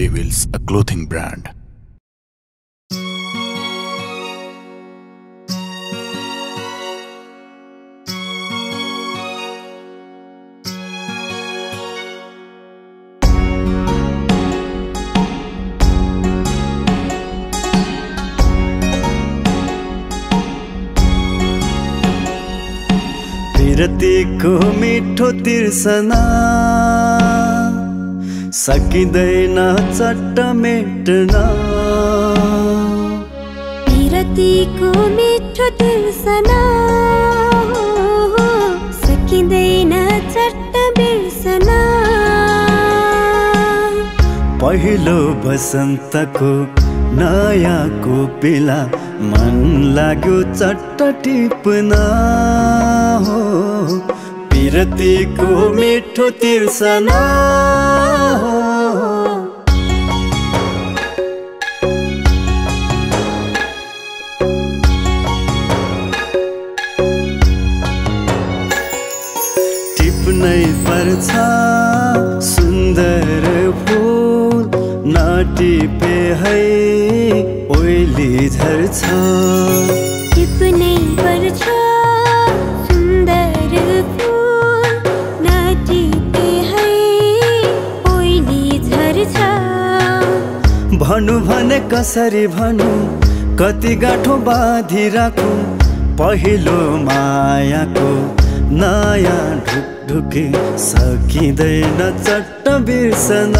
Devils, a clothing brand. विरतीको मिठो तिर्सना सकिँदैन चट्ट मेट्न। विरतीको मिठो तिर्सना सकिँदैन चट्ट बिर्सना। पहिलो बसन्तको नयाँको बेला मन लाग्यो चट्ट टिप्न। विरतीको मिठो तिर्सना। टिप्नै पर्छ सुन्दर फुल नटिपे है ओइली झर्छ। भनु भने कसरी भनु? कति गाँठो बाँधी राखौँ? पहिलो मायाको नयाँ ढुकढुकी सकिँदैन चट्ट बिर्सन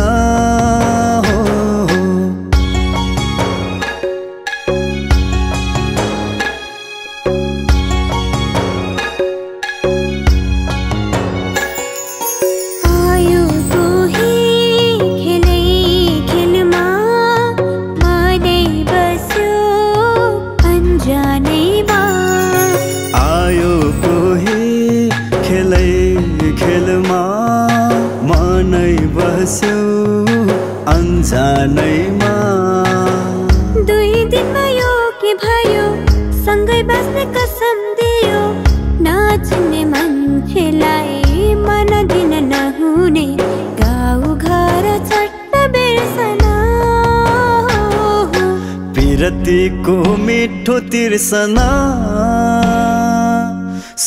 मनै बस्यो अन्जानैमा। दुई दिनमा यो के भयो सँगै बस्ने कसम दियो नाच्ने मान्छेलाई मन दिन नहुने गाउँ घर चट्ट बिर्सना। विरतीको मिठो तिर्सना।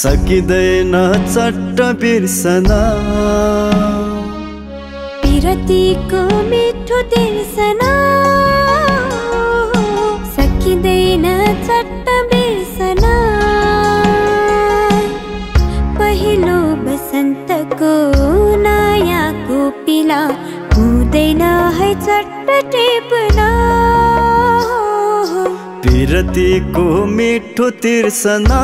सकिँदैन चट्ट बिर्सना। विरतीको मिठो तिर्सना सकिँदैन चट्ट बिर्सना। पहिलो बसन्तको नयाँको पिला हुँदैन है चट्ट टेप्न। विरतीको मिठो तिर्सना।